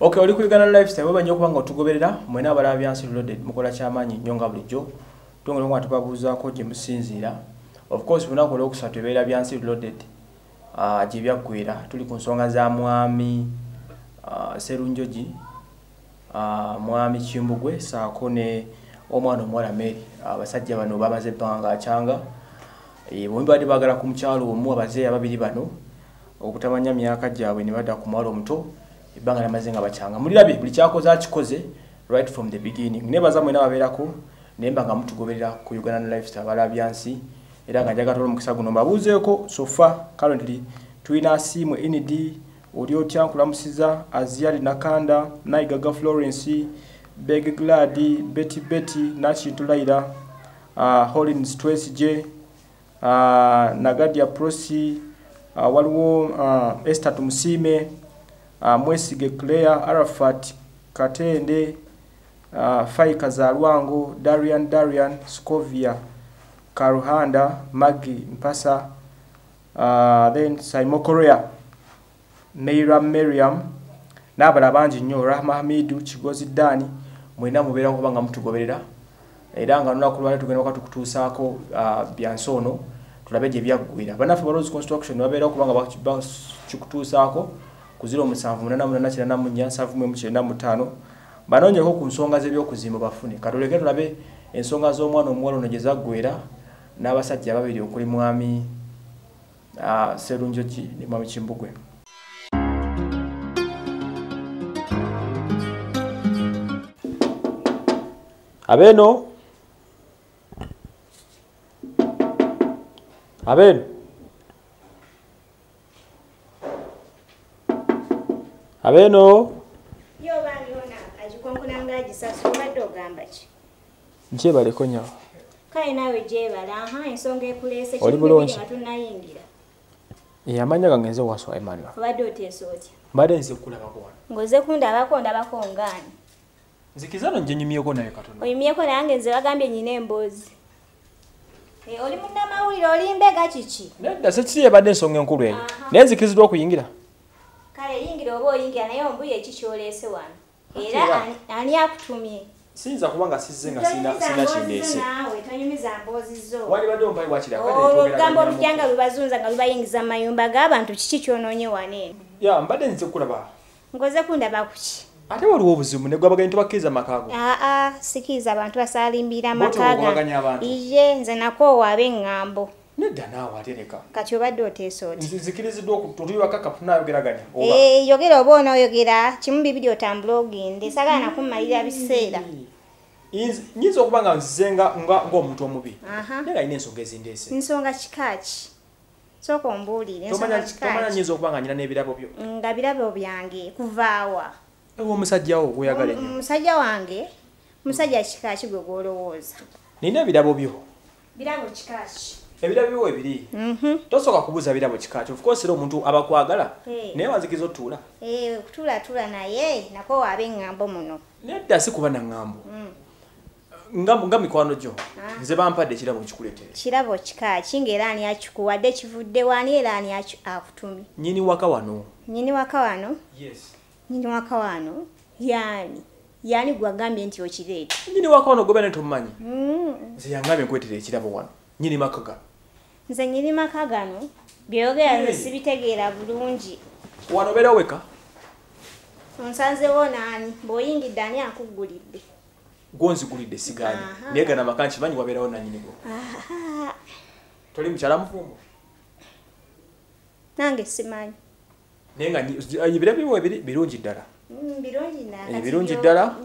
okay oli ku uganda lifestyle webanya okuba nga otugoberera mwena abalaba byansi reloaded mukola kyamaanyi nnyo nga bulijjo. Tongera nga tubabuuzaako gye musinziira. Of course lunaku olwokusatu ebeera byansi reloaded gye byaggwera tuli ku nsonga za mwami serunjogi mwami kimbugwe saako ne omwana omuwala mary. Abasajja bano bamaze ebbanga akyanga. Bombi badde baagala ku mukyalo omu abazeeyi ababiri bano okutamanya myaka gyabwe ne badda ku mwalo omuto ebbanga lyamaze nga bakyanga. Mulirabe buli kyakoze akikoze right from the beginning. Nebaza mwena babeerako naye mba nga mutugoberera ku uganda lifestyle balabyansi era nga njagatola omukisa guno mbabuuzeeko sofa currently tulina simu nd oli otya nkulamusiza aziali nakanda naigaga florence beg glad betty betty nakintu laira uh, holins tws j uh, nagadia prosi uh, waliwo uh, esther tumusiime uh, mwesige claire arafat katende uh, faika za lwango darian darian scovia karuhanda magi mpasa uh, then simokorea meira miriam n'abala bangi nnyo rahma hamidu kigozi dani mwena mubeera kuba nga mutugoberera. Era nga lunaku lwali tugenda waka tukutuusaako uh, byansi ono tulabe gye byaggwira bannaffe balozi construction babeera okuba nga bakikutuusaako ku 0788949795 banoonyeko ku nsonga z'ebyokuzimba bafune. Katoleke tulabe ensonga z'omwana omuwala ono gye zaggwera n'abasajja babiri okuli mwami serunjoki ne mwami kimbugwe. Abeeno abeeno abeeno yo bandiona agikonkona agisasa obadde ogamba ki? Njebaleko nyawo kale naawe gyebala aha ensonga ekuleese Oli bulungi. nga tunayingira. Amanya gangenze waswa emmanuel obadde oteesa otya mbadde nze kulabako wano. Ngoze kundabako ndabako ngaani? Nzikizano nje nyumyeko naye katono oyimyeko nange nze bagambye nyina emboozi. Eh, oli munnamawulire olimbega kiki? Nedda sekiri ebadde ensonga enkulu eyo naye nzikiriziddwa okuyingira kale yingira oba oyingira naye ombuye eki kyoleese wano? Era- ani- akutumye? Siyinza kuba nga sizze nga sina kindeese olwo olugambo olujja nga lubazunza nga lubayingiza mu mayumba g'abantu kiki kyonoonye wano eno? Ya mbadde nze kulaba nkoze kundaba kuki ate waliwo obuzibu negwabaganyi tubakkiriza makaago aa sikiriza abantu amakaga abantu. iye nze nakoowaaba eŋŋambo nedda naawe ate leka. Kati obadde oteesa oti? Nzi- nzikiriziddwa tunayogeraganya oba? Eh, yogera oba onooyogera kimu bibiri otambula ogende sagala nakummalira biseera. Inzi- nyinza okuba nga nzizenga nga- ng'omuntu omubi. Naye nga alina ensonga ezindeese. Nsonga kikaaki? Sooka ombuulire tomanya nyinza okuba nga nyina n'ebirabo byo. Nga birabo byange kuvaawa ewa omusajjawo gweyagala ennyo. Musajja wange musajja kikaaki gwe gwolowooza. Nina ebirabo byo. Birabo kikaaki ebirabo ebiri Mhm. tosooka kubuuza birabo kikaki of course era omuntu abakwagala naye wanzikiza otuula Eh, kutulatula naye nakoowaaba eŋŋambo muno. Nedda si kuba naŋŋambo Mm. nga mikwano gyo Ah. nze bampadde ekirabo nkikuleetere kirabo kikaaki ngaera ani akikuwadde kivudde wani era ani akutumye. Nyini waka wano. Nyini waka wano? Yes. Nyini waka wano? Yaani yaani gwagambye nti okireeta. Nyini waka wano gobe ne tomumanyi Mm. nze yangambye nkwetere ekirabo wano. Nyini makaga nze nyini maka gano byogera nze Hey. sibitegeera bulungi. Wano obeerawo weka? Onsanzewo naani bw'oyingidde ani akuggulidde gwonzigulidde sigaanyi naye gana maka nkimanyi wabeerawo nanyini gwo. Aha. toli mukyala mufumbo? Nange simanyi. Naye nga ebiri birungi ddala Mm, birungi na- kati birungi byo- ddala,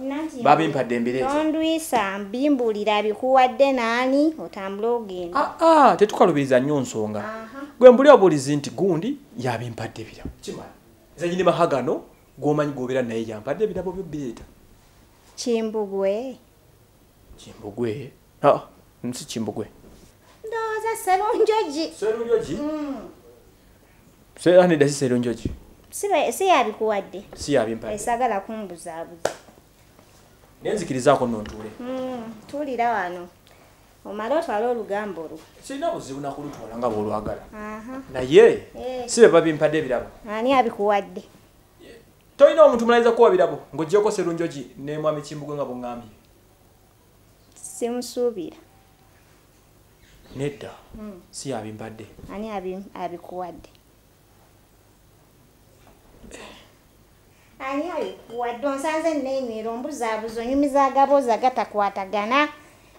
babimpadde embireezi. tondwisa mbimbuulira bikuwadde naani otambule ogenda. Aa ah, tetukalubiriza nnyo nsonga. Gwe mbuli obuulizi nti gundi yabimpadde ebirabo. Kimala. Nze nyini maha gano gwomanyi gobeera naye yampadde ebirabo byo bireeta kimbugwe. Kimbugwe? Aa nsi kimbugwe. Ndowooza serunjogi. Serunjogi? Seranidda si serunjogi si yabikuwadde si yabimpadde esagala kumbuzaabuza. Naye nzikirizaako nno ntuule. Mm, tuulira wano. Omale otwale olugambo lwo sirina buzibu nakulutwala nga bwolwagala. Naye Eh. si be babimpadde ebirabo. Ani abikuwadde tolina omuntu mulaiza kuwa birabo? Ng'ogyeko serunjogi ne mwami kimbugwe nga buŋŋambye simusuubira. Nedda. Si yabimpadde ani abi- abikuwadde ani abikuwadde onsanze neenywera ombuzaabuza onyumiza agabooza gatakwatagana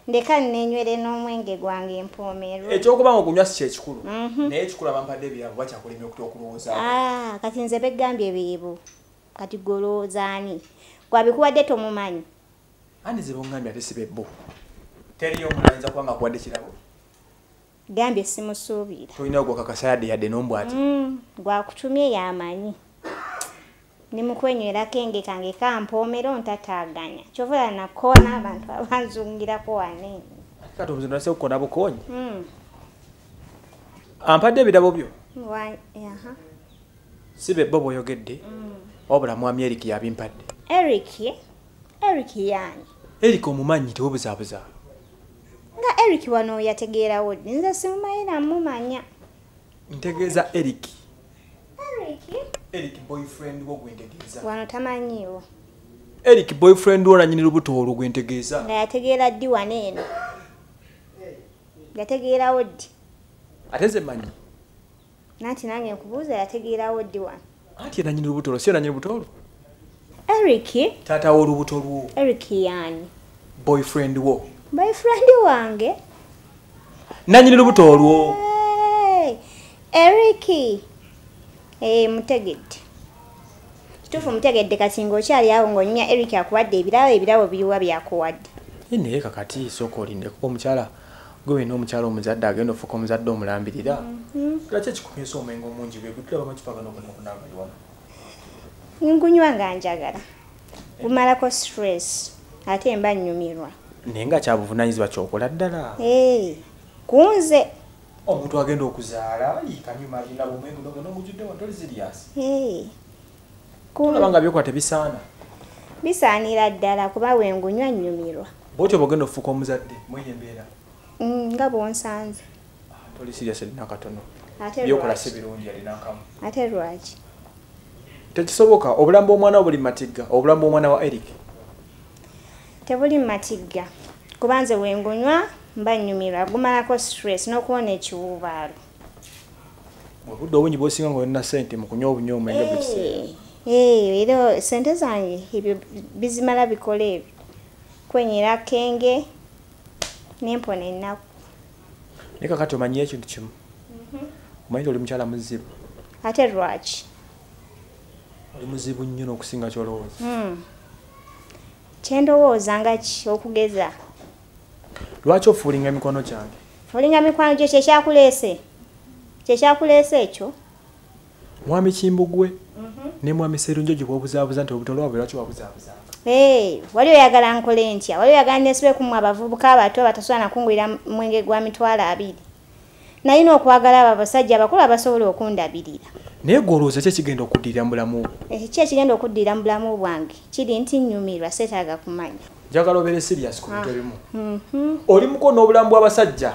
ndeka neenywere n'omwenge gwange empoomerwa ekyokuba nga okunywa si kyekikulu Mhm. naye ekikulu abampadde ebirabo bakyakulemye okuta okulowooza Ah, kati nze begambye beebo. Kati golowooza ani? Gwabikuwadde tomumanyi. Andi ze boŋŋambye ate si bebbo teriyo omuntu ayinza kuba nga akuwadde kirabo. Gambye simusuubira. Tolina gwakakasa yadde yadde nombw ati Mm, gwakutumye yamanyi nimukwenywera kenge kange kampoomera ontataaganya kyovola nakoona abantu abanzungirako waneeni kati omuzindo nase kukona bukonyi Mm, ampadde ebirabo byo? Si bebbo bw'oyogedde wabula mwami eric yabimpadde eric? Eric yaani eric omumanyi tewobuzaabuza nga eric wano yategeerawo ddi nze simumanyi namumanya. Ntegeeza eric eric boyfriend wo gwentegeeza. Wano tamanyiiwo. Eric boyfriend wo nanyini lubuto olwo gwentegeeza. Nga yategeera ddi wano eno? Yategeerawo ddi? Ate ze manyi nanti nange nkubuuza yategeerawo ddi wano? Anti enanyini lubuto olwo si yo nanyini lubuto olwo? Eric? Taata w'olubuto lwo eric yaani? Boyfriend wo. Boyfriend wange? Nanyini lubuto olwo. Hey, eric mutegedde. Kituufu mutegedde kati ng'okyali awo ng'onyumya eric akuwadde ebirabo ebirabo biriwa byakuwadde. Ye naye kakati sooka olindeko omukyala gwe wena omukyala omuzadde agenda ofuuka omuzadde omulambirira. Laki ekikumisa omwenge omungi bwe gutulaba amacupa gano gonna okunaabali wano? Ngunywa nga njagala. Gumalako stress ate mba nnyumirwa. Naye nga kyabuvunanyizibwa kyokola ddala. Hey, kunze omuntu agenda okuzaala kanyuma alina omwenge guno gonna ogujjudde wano toli siriasi Hey, olaba nga byokola tebisaana bisaanira ddala kuba wengunywa nnyumirwa. Bwotyo bwogenda ofuuka omuzadde mweyo embeera. Mm, nga bwonsanze. Toli siriasi alina katono byokola si birungi alina akamu. Ate lwaki? Tekisoboka obulamu bw'omwana wo buli matigga obulamu bw'omwana wa eric? Tebuli matigga kuba nze wengunywa mba nnyumirwa gumalako stress n'okuwona ekiwuubaalo obudde obungi bwosinga nga olina sente mu kunywa obunywa omwenge bwekiseera Hey, era sente zange ebyo bizimala bikola ebyo. Kwenyera kenge nempona ennaku. Naye kakati omanyiyo ekintu kimu? Omanyi oli mukyala muzibu? Ate lwaki? Oli muzibu nnyo n'okusinga kyolowooza. Hmm. kyendowooza nga ki okugeza lwaki ofuulinga emikono kyange olinga mikwano gyo kyekyakuleese kyekyakuleese ekyo? Mwami kimbugwe ne mwami serunjo gye bwobuzaabuza nti obuto lwabwe lwaki wabuzaabuzanga Hey, wali oyagala nkole ntya? Wali oyagala nesibeku mmwe abavubuka abato abatasobola nakungulira mwenge gwa mitwalo abiri? Nalina okwagala abo abasajja abakulu abasobola okundabirira. Naye gwolowooza ki ekigenda okuddirira mu bulamu bwo ki ekigenda okuddira mu bulamu bwange kiri nti nnyumirwa seetaaga kumanya njagala obeere sirias ku bintu ebimu Mhm. oli muko n'obulamu bw'abasajja?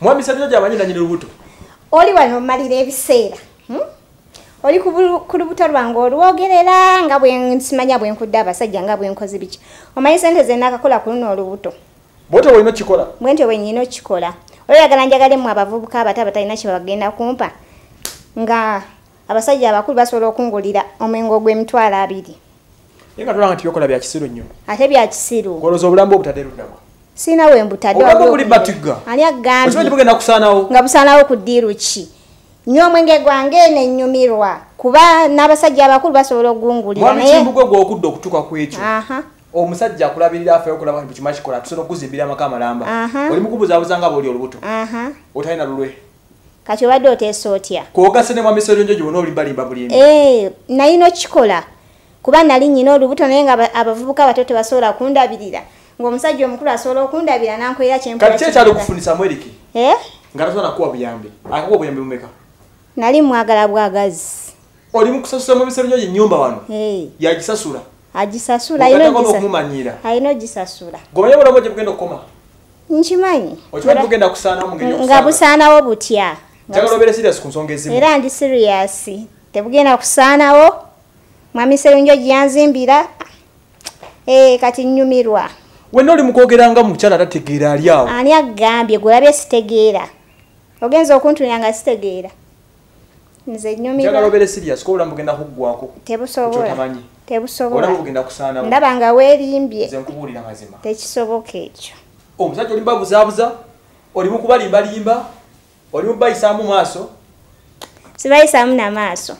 Mwami serunjo gyamanyi nanyini lubuto. Oli wano omalira ebiseera hmm? oli ku lubuto lwange olwogerera nga bwe simanya bwe nkudde abasajja nga bwe nkoze biki? Omanyi sente ze naakakola ku luno olubuto? Bwotyo bwolina okikola. Bwe ntyo bwenyina okikola. Oyagala njagalemu abavubuka abato abatalina kye bagenda kumpa? Nga abasajja abakulu basobola okungulira omwengo gw'emitwalo abiri naye nga tolanga nti byokola bya kisiru nnyo. Ate bya kisiru. Gwolowooza obulamu obutadde luddako sina we mbutadde Obulamu buli batigga. ani agambye? Bugenda kusaanawo? Nga busaanawo ku ddiiru ki? Nnyo omwenge gwange nennyumirwa kuba n'abasajja abakulu basobola okugungulira naye kimbugwe gwokudda okutuuka ku ekyo. Aha. Omusajja akulabirira afeyo okulaba nti kima kikola tusobola okuzimbira amaka amalamba. Oli mukubuzaabuza nga bwoli olubuto. Otalina lulwe. Kati obadde oteesa otya? Kwogase ne mwami serunjo gye bonna olimbalimba bulimbi ee nalina okikola kuba nali nyina olubuto naye nga aba- abavubuka abato tebasobola kundabirira. Ng'omusajja omukulu asobola okundabira nankolera kyempola kati ki ekyali okufunisa mweriki Eh? nga tasobola nakuwa buyambi. Akakuwa obuyambi bumeka nali mwagala bwagazi oli mukusasula mwami serunjo gye ennyumba wano? Eh, yagisasula? Agisasula alina ogisasula. Gomanye obulamu gye bugenda okukoma? Nkimanyi. Nga busaanawo butya? Era ndi sirias tebugenda kusaanawo mwami serunjo gyanzimbira ee kati nnyumirwa. Wenna oli mukwogera nga mukyala tategeera ali awo? Ani agambye? Gwelabye sitegeera ogenza okuntunira nga sitegeera. Nze njagala nnyumirwa obeere sirias ko obulamu bugenda kuggwako tebusobola. Tebusobola. Ndaba nga weerimbye. Nkubuulira mazima. Tekisoboka ekyo. Omusajja oli mubabuzaabuza oli mukubalimbalimba oli mubayisaamu maaso? Sibayisaamu namaaso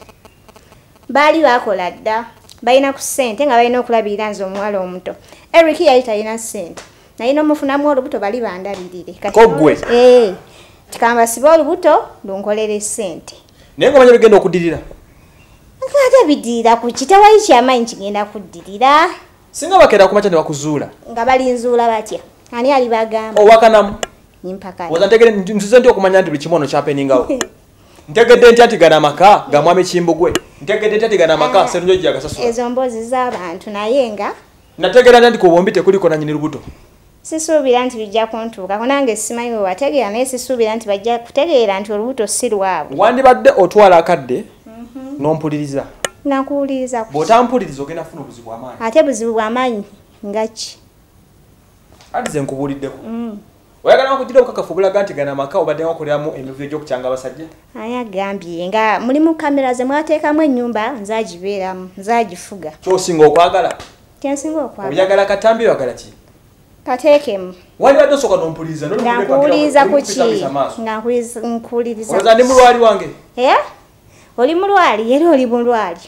baali bakola dda balina ku ssente nga balina okulabirira nze omuwala omuto. Eric yali talina ssente nalina omufunamu olubuto bali bandabirire. Kati- Ko ggwe? Eh, tikamba sibe olubuto lunkolere ssente. Naye nga manya bigenda okuddirira? Ate bidirira ku ki tewali kyamaanyi kigenda kuddirira. Singa bakeera kumakya ne bakuzuula. Nga balinzuula batya? Ani ali bagamba owakanamu? Nimpaka oza ntegere nzize nti okumanya nti buli kimu ono kyapeningawo ntegedde ntya nti gana amaka ga mwami kimbugwe. Ntegedde ntya nti gana amaka serunjo gyagasasula ezo mboozi z'abantu naye nga nategeera nti ku bombi tekuliko nanyini lubuto. sisuubira nti bijja kuntuukako nange simanyi bwe wategeera naye sisuubira nti bajja kutegeera nti olubuto si lwabwe wandibadde otwala akadde n'ompuliriza. Nakuwuliriza ku bw'otampuliriza ogenda kufuna obuzibu amaanyi ate buzibu bwamaanyi nga ki? Ati ze nkubuuliddeko oyagala nkugira obukakafu obulaga nti gana amaka obadde wakoleramu emivuyo gy'okukyanga abasajja? Ani agambye. Nga mulimu kamera ze mwateekamu ennyumba nzagibeeramu nzagifuga. Kyosinga okwagala? Kyensinga okwagala. Oyagala katambi oyagala ki? Kateekemu. Wandibadde osooka n'ompuliriza nga nkuwuliriza ku ki nga nkuwuliriza ndi mulwali wange. Eh? oli mulwali? Era oli mulwali.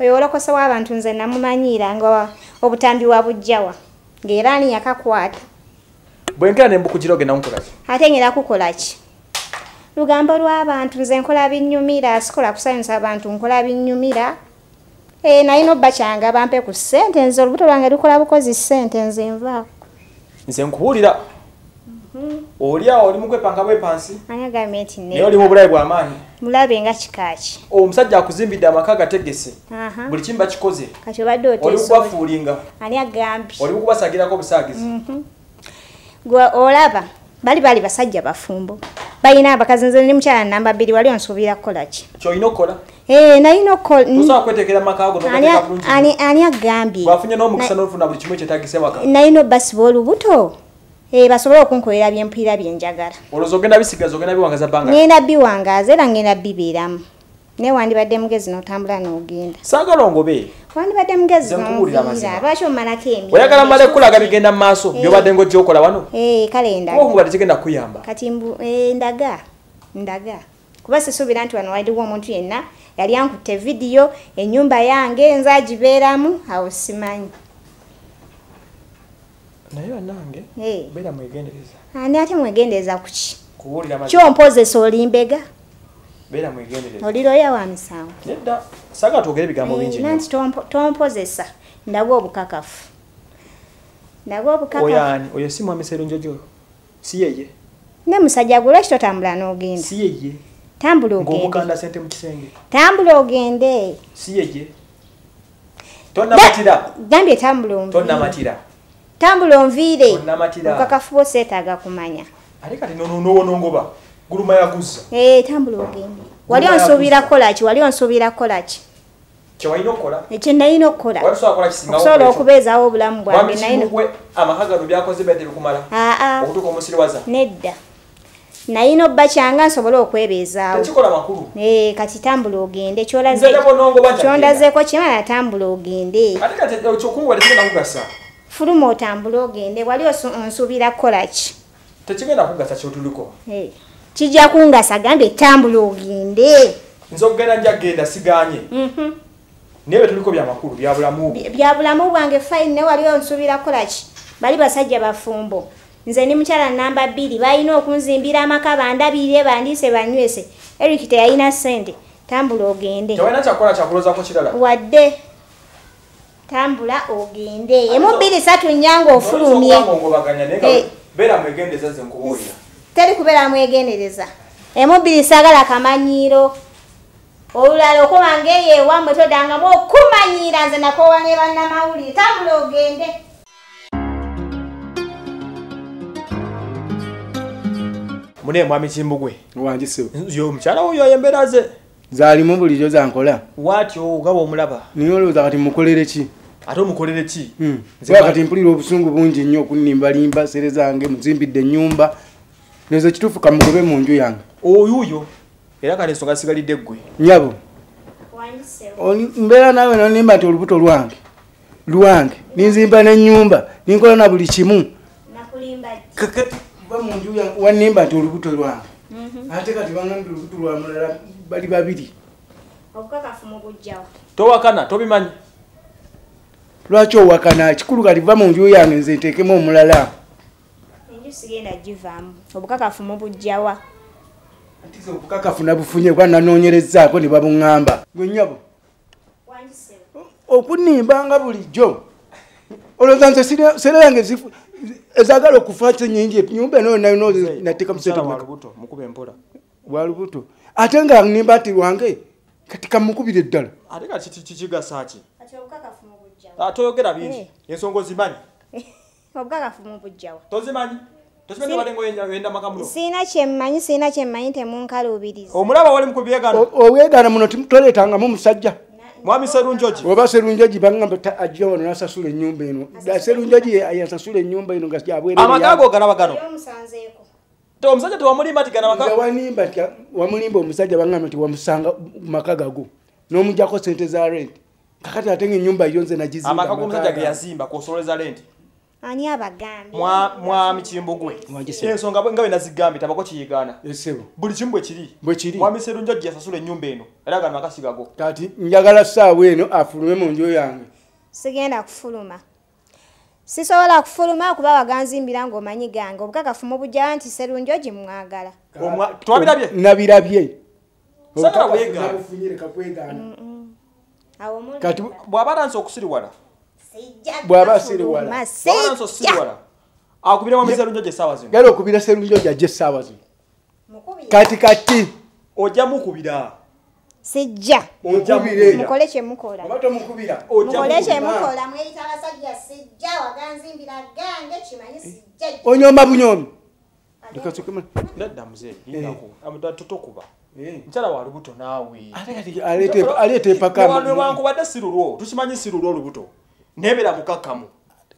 Oyo olokosa w'abantu nze namumanyira nga obutambi wa bujjawa ng'era ani yakakwata bwenkera ne mbukugira ogenda nkolaki ate ngera kukola ki? Lugambo lw'abantu nze nkola binnyumira sikola kusanyusa abantu nkola binnyumira. E, nalina obba kyange bampe ku ssente nze olubuto lwange lukola bukozi ssente nze nvaako nze nkubuulira. Oli awo oli mukwepanga bwepansi ani agambye nti naye oli mu bulabe bw'amaanyi mulabe nga kikaaki. Omusajja akuzimbidde amaka gategese Aha. buli kimu bakikoze. Kati obadde oli oteesooli mukubafuulinga ani agambye? Oli mukubasagirako obusaagizi gwe olaba bali bali basajja bafumbo. Balina abakazi nze ndi mukyala namba bbiri wali onsuubira kukola ki? Kyolina okukola? Nalina okukola tosobola kweteekera amaka ago ani nogateeka bulungi? ani- ani agambye? Bwafunye n'omukisa n'olufuna buli kimu ekyetagisa waka nalina obasiba olubuto. Eh, basobole okunkolera byempulira byenjagala ngenda biwangaaza era ngenda bibeeramu naye wandibadde mugezi n'otambula n'ogenda. Saagala ongobe? Wandibadde mugezi n'onviira lwaki omalako emirimu oyagala mmale kulaga bigenda mu maaso? Eh. byobadde ng'ojja okola wano? Eh, kale kuba ndaga. omubadde kigenda kuyamba kati eh, ndaga ndaga. Kuba sisuubira nti wano waliwo omuntu yenna yali ankutte vidiyo ennyumba yange nze agibeeramu awo simanyi. Naye bannange beera mwegendereza. Ani ate mwegendereza ku ki? Kyompozesa oli mbega beera mwegendereza oli looya wa misango. Nedda saagala twogere ebigambo bingi Eh, nanti tompo- tompozesa ndabwa obukakafu. Ndabwa obukakafu. Oyo si mwami serunjojo? Si yeye ne musajja gwe lwaki totambula n'ogenda? Si yeye tambula ogende. Ng'omukanda sente mu kisenge. Tambula ogende. Si yeye tonnamatira. Gambye tambula onviire. Tonnamatira. Tambula onviire. Obukakafu bwo seetaaga kumanya. Ate kati nononongoba guluma yaguzza Eh, tambula ogende. Wali onsuubira yaguza. kukola ki wali onsuubira kukola ki kyewalina okukola? Ekyo nalina okukola? Walisobola kukola kisingawo okusobola okubeezaawo obulamu bwange mwami nalina kimugwe amaka gano byakoze bedde bikumala. Aa. Okutuuka omusiriwaza nedda. Nalina obba kyanga nsobole okwebeezaawo. Tekikola makulu. Eh, kati tambula ogende. Nze ne bonongoba kyondazeeko kimala tambula ogende. Ate kati ekyokunguba tekigenda kugasa? Fuluma otambule ogende. Wali osu- onsuubira kukola ki tekigenda kugasa kyotuliko? Eh, kijja kungasa gambye tambula ogende. Nze okugenda nja genda siganye. Mhm. naye betuliko byamakulu byabulamu Bya- bya bulamu bwange fayini ne wali onsuubira kukola ki? Bali basajja bafumbo. Nze ndi mukyala namba bbiri balina okunzimbira amaka bandabirire bandiise banywese. Eric teyalina ssente tambula ogende. Tewalina kyakukola kyakulozako kirala? Wadde tambula ogende. Emu bbiri satu nyanga ofulumye. Ngobaganya naye Eh. beera mwegendeza ze nkubuulira teri kubeera mwegendereza emu bbiri sagala kamanyiiro olulala okuba ngaeyo ewamwe todangamu okumanyiira nze nakowa ne bannamawulire. Tambula ogende. Mune mwami kimbugwe. Wangi yo omukyala oyo embeera ze. Zaalimu bulijjo zankola. Waatyo nga bwomulaba. Naye olowooza kati mukolere ki? Ate omukolere ki? Hmm. Kati mpulira obusungu bungi nnyo okunimbalimba sere zange muzimbidde ennyumba nezo kituufu kamugobe mu nju yange. Oyuuyo era kati ensonga zisigalidde ggwe. Nyabo mbeera naawe nonimba nti olubuto lwange lwange ninzimba n'ennyumba ninkola na buli kimu. Wanimba nti olubuto lwange. Ate kati baŋambye olubuto lwa mulala bali babiri. Towakana tobimanyi? Lwaki owakana? Kikulu kati va mu nju yange nze nteekemu omulala Enju sigenda givaamu. Obukakafu mu bujjawa. atize obukakafu nabufunye kuba nanoonyerezaako ne babuŋŋamba gwe nyabo Wandisewo. okunimbanga bulijjo olowooza nze sere yange zifu- ezaagala okufa kyenyingi nyumba eno yonna nateeka Mukyala wa musente lubuto mukube empola wa lubuto ate nga nimba nti lwange kati kamukubire ddala ate kati ki- ki- kigasa ki Kati obukakafu mu bujjawa. Ah, toyogera bingi Eh. ensonga ozimanyi Obukakafu mu bujjawa. tozimanyi Siina kyemmanyi, siina kyemmanyi temunkaluubiriza. omulaba wali mukubyegana oweegaana muno toleetangamu musajja. Mwami serunjogi oba serunjogi bagamba ta- ajja wano nasasula ennyumba eno. Da serunjogi yasasula ennyumba eno nga amaka go galaba gano. Omusajja tewamulimba ti gana nga maka wanimba nti wamulimba omusajja bagamba nti wamusanga mu maka gago n'omugjako sente za rent. Kakati ate nga ennyumba yo nze nagizimba amaka g'omusajja ge yazimba kusoleza lenti Ani abagambye? Mwa- mwami kimbugwe ensonga nga bwe nazigambye tabako kiyigaana esebo buli kimu bwe kiri. Bwe kiri. Mwami serunjogi yasasula ennyumba eno era gano makasi gago kati njagala saawa eno afulume mu nju yange. Sigenda kufuluma. Sisobola kufuluma kuba waganzimbira ng'omanyi gange. Obukakafu mu bujjawa nti serunjogi mwagala. Omwa- twabirabye? Nabirabye. Awo muli kati bw'aba aranse okusiriwala bw'aba kufuluma, asiriwala. bw'aba aranse okusiriwala akubire mwami serunjogi essaawa zino gala okubira serunjogi ajja essaawa zino Mukubire. kati kati ojja mukubira sijja Mukubire. mukubira mukole kyemukola tomukubira ojja mukole mukubira kyemukola mweyita abasajja sijja waganzimbira gange kimanyi sijja onyomba bunyomi nedda muzeeyi totokuba Eh. mukyala wa lubuto naawe aleeta empaka newankubadde si lulwo tukimanyi si lulwo olubuto nebeera mukakkamu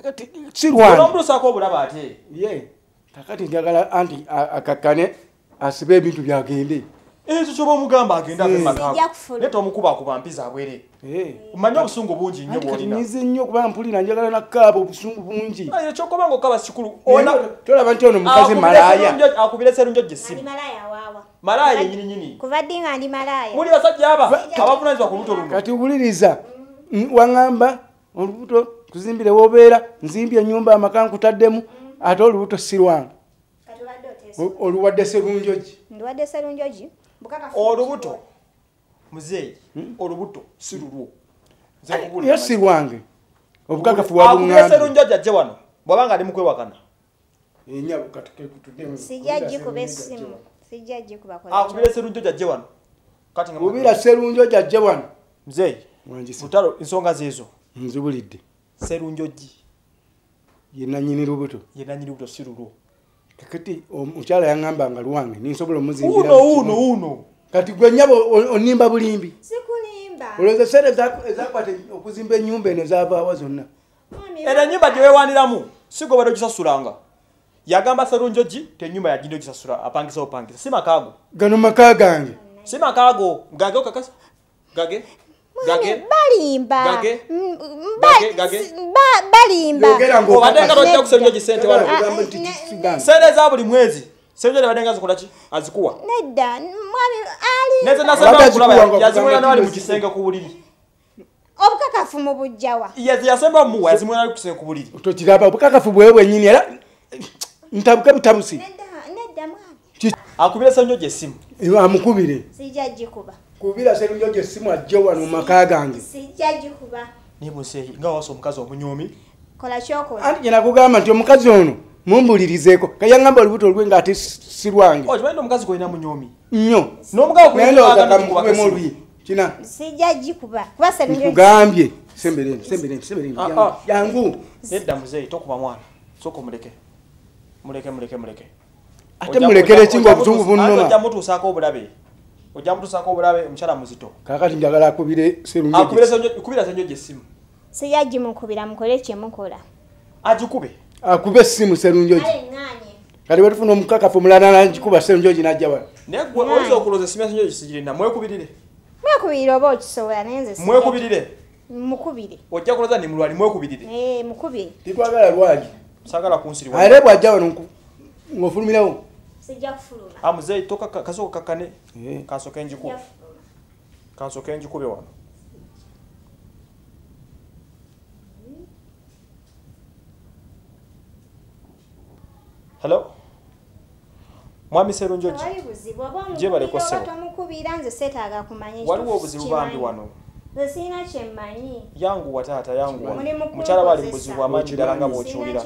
Kati si lwange onomutuusaako obulaba ate? Ye kakati njagala anti akakkane asibe ebintu byagende. Ekyo kyoba omugamba agenda ave Sijja makaago kufuluma. naye tomukubakuba mpiza bwere Eh. omanyi obusungu bungi nnyo Anti kati bwolina nize nnyo kubanga mpulira njagala nakkaaba obusungu bungi. Aye, ekyokuba nga okaba kikulu tolaba nti ono mukazi malaaya essimu malaya waawa? Malaaya yenyininyini kuva ddi nga ndi malaya. Muli basajja aba. Abavunanyizibwa ku lubuto luno. kati wuliriza waŋŋamba olubuto tuzimbire wobeera nzimbye ennyumba amaka nkutaddemu ate olubuto si lwange. Kati obadde oteesa. O- oluwadde serunjogi ndiwadde serunjogi olubuto muzeeyi olubuto si lulwo. Ye si lwange. Obukakafu akubire wabuŋŋambye serunjogi ajje wano bw'abanga ali mukwewakana gikuba Serunjogi ajje wano. akubire serunjogi ajje wano. Muzeeyi lutalo ensonga zeezo nzibulidde. Serunjogi ye nanyini lubuto. Ye nanyini buto si lulwo kakati omukyala yaŋŋambanga lwange ninsobola omuzimbira uno uno uno. Kati gwe nyabo onimba bulimbi. Sikulimba. Olowooza eseera eza- ezakwata okuzimba ennyumba eno ezaavaawa zonna. Era ennyumba gye weewaniramu si gwe obadde ogisasulanga yagamba serunjogi tenyumba yagindi ogisasula apangisa opangisa si makaago. Gano maka gange si makaago. Gage okakasa. Gage balimba. Mm, mm, ba- balimba. Yogera ng'okakasa. obadde nga tojja ku serunjogi sente wano sente eza buli mwezi. Serunjogi abadde nga azikola ki? Azikuwa. Nedda mwami ali neze Abadde nasemba azikuwa kulaba nga yazimwera kugamba nawali mu kisenge ku buliri. Obukakafu mu bujjawa. Yasemba muwa yazimwera ali ku kisenge ku buliri. Tokiraba obukakafu bwewe bwennyini era ntabuke butabusi akubire serunjogi essimu amukubire. Sijja kubira serunjogi essimu ajje wano mu maka gange. sijja gikuba. Naye museeyi nga wasa omukazi omunyomi? Kola kyokola. Anti gye nakugamba nti omukazi ono mumbulirizeeko kayaŋŋamba olubuto olwe nga ate si si lwange. Okimanyi omukazi gwolina munyomi. Nnyo. N'omugabo naye ndowooza kamukubemu olwi kina? Sijja gikuba. Kuba serunjogi nkugambye. Sembereni sembereni sembereni Ah, jangu, ah. jangu nedda muzeeyi tokuba mwana. Soka omuleke. Muleke muleke muleke. Ate mulekere ki nga obusungu ojja bunnuma? mutuusaako obulabe ojja mutusako obulabe omukyala muzito. Kakati njagala akubire kubira senjoji essimu. Siyagimukubira mukole kyemukola agikube. Akube essimu ŋŋanye kati wetufuna omukakafu omulala nagikuba serungeji najja wano naye gwe oyinza okulooza essimu ya senjoji sigirina mwekubirire. Mwekubirire oba okisobola naye nze mwekubirire. Mukubire. Ojja kulooza ni mulwali mwekubirire. Eh, mukubire. Titwagala lwagi sagala kunsiri ate bwajja wano nku- ng'ofulumirawo sijja kufuluma amuzeyi toka kasoko kakane Eh. kansoke njikube Sijja kufuluma. kansoke njikube wano hello mwami serunjoji tewali buzibu oba Gye baleko omukubira oba ssebo. tomukubira nze seetaaga kumanya ekituufu waliwo obuzibu bambi kimanyi. wano nze sirina kyemmanyi yanguwa taata yanguwa Muli mu mukyala bali kunkozesa. mubuzibu amanyi ddala nga sirina